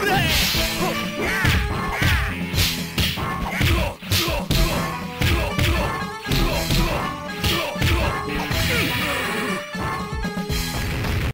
Bleh!